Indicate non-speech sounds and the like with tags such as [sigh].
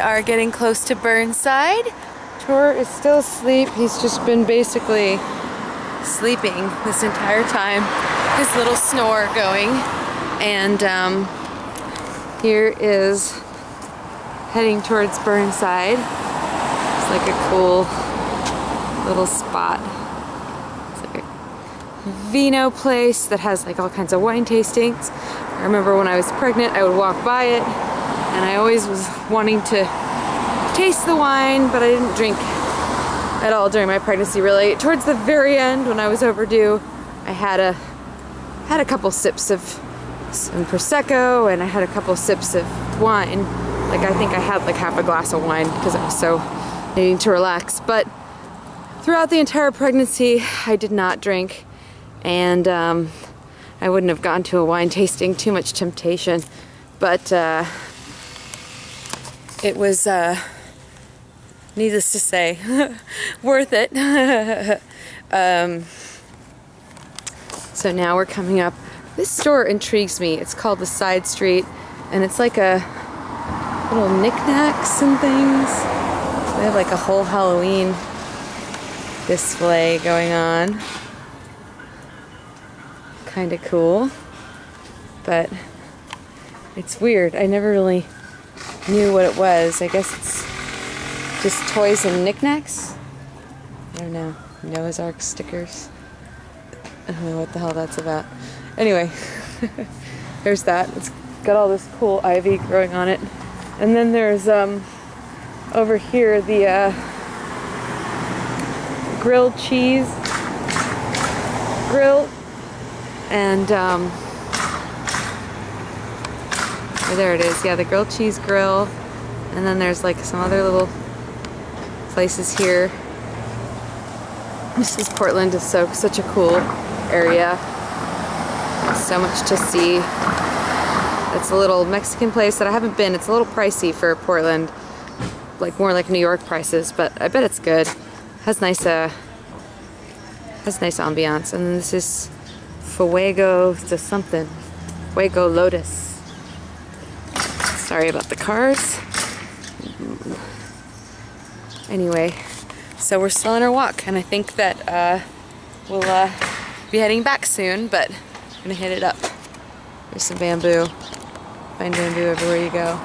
are getting close to Burnside. Tor is still asleep. He's just been basically sleeping this entire time. His little snore going. And um, here is heading towards Burnside. It's like a cool little spot. It's like a vino place that has like all kinds of wine tastings. I remember when I was pregnant, I would walk by it and I always was wanting to taste the wine, but I didn't drink at all during my pregnancy really. Towards the very end when I was overdue, I had a had a couple sips of some prosecco and I had a couple sips of wine. Like I think I had like half a glass of wine because I was so needing to relax. But throughout the entire pregnancy, I did not drink and um, I wouldn't have gone to a wine tasting, too much temptation. But uh, it was, uh, needless to say, [laughs] worth it. [laughs] um, so now we're coming up. This store intrigues me. It's called the Side Street, and it's like a little knickknacks and things. They have like a whole Halloween display going on kind of cool. But it's weird. I never really knew what it was. I guess it's just toys and knickknacks. I don't know. Noah's Ark stickers. I don't know what the hell that's about. Anyway, [laughs] there's that. It's got all this cool ivy growing on it. And then there's um, over here the uh, grilled cheese grill and um, there it is. Yeah, the grilled cheese grill. And then there's like some other little places here. This is Portland is so such a cool area. So much to see. It's a little Mexican place that I haven't been. It's a little pricey for Portland. Like more like New York prices, but I bet it's good. Has nice uh has nice ambiance. And this is Fuego to something. Fuego Lotus. Sorry about the cars. Anyway, so we're still on our walk, and I think that uh, we'll uh, be heading back soon, but I'm gonna hit it up. There's some bamboo. Find bamboo everywhere you go.